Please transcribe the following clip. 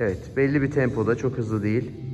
Evet belli bir tempoda çok hızlı değil.